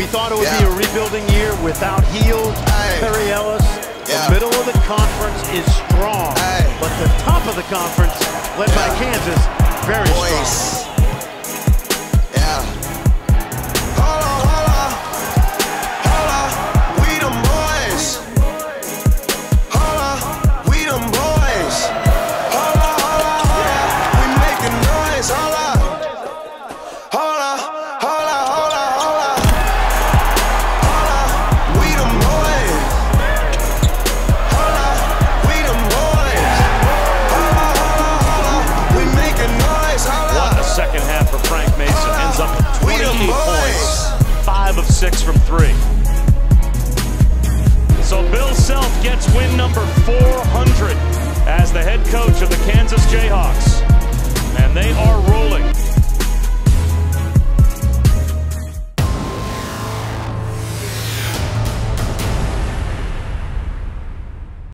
We thought it would Yeah. be a rebuilding year without Hield, Hey. Perry Ellis. Yeah. The middle of the conference is strong, Hey. but the top of the conference, led by Kansas, very strong. Boys. Yeah. Points, five of six from three. So Bill Self gets win number 400 as the head coach of the Kansas